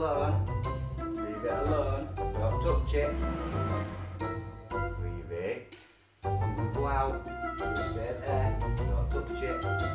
alone. Leave it alone. Don't touch it. Leave it. Out. You stay there. Don't touch it.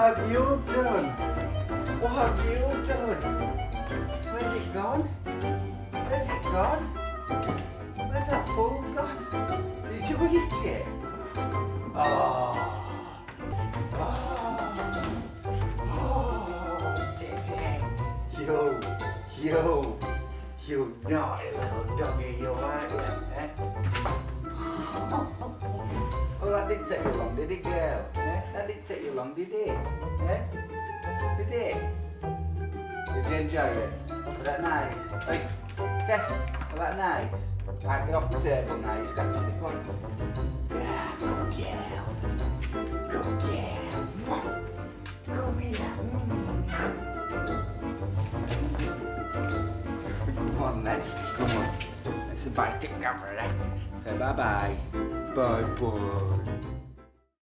What have you done? What have you done? Where's it gone? Where's it gone? Where's that food gone? Did you eat it? Oh. Oh. Oh, Tessie. You, you, you naughty little doggy, you aren't? Eh? Oh, that didn't take you long, did it, girl? Eh? That didn't take you long, did it? Eh? Did it? Did you enjoy it? Was that nice? Hey, Tess, was that nice? Right, get off the table now, you scratch the clock. Yeah, good girl. Good girl. Come here. Come on then. Come on. Let's bite the camera then. Bye-bye. Bye-bye.